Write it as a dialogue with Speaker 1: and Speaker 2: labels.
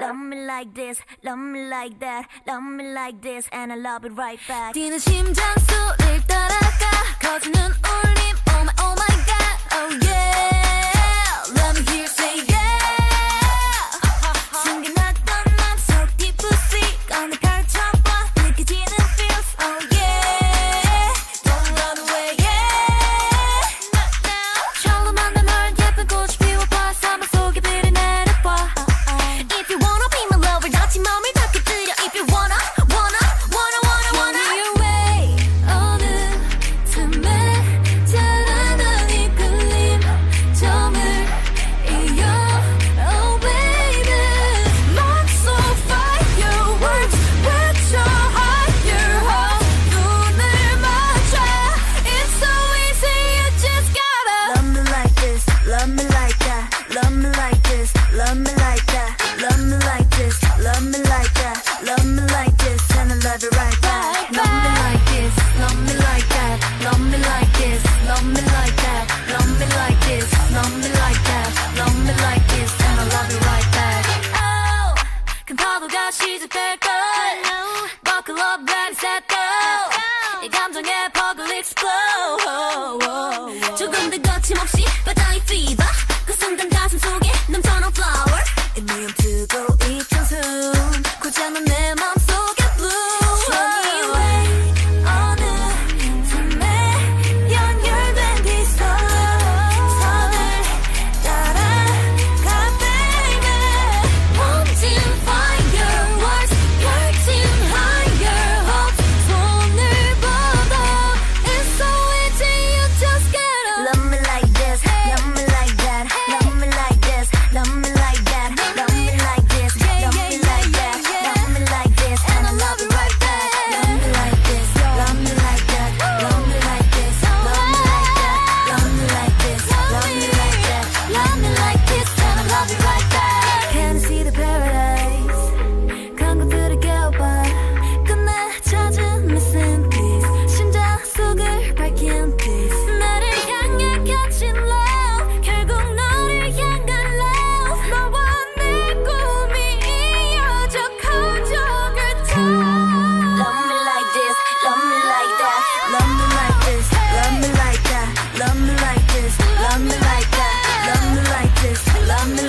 Speaker 1: Love me like this, love me like that, love me like this, and I love it right back.
Speaker 2: 뛰는 심장 소리를 따라가, 될걸 Buckle up, ready, set, go 이 감정에 버글 explode 조금 더 거침없이
Speaker 1: love me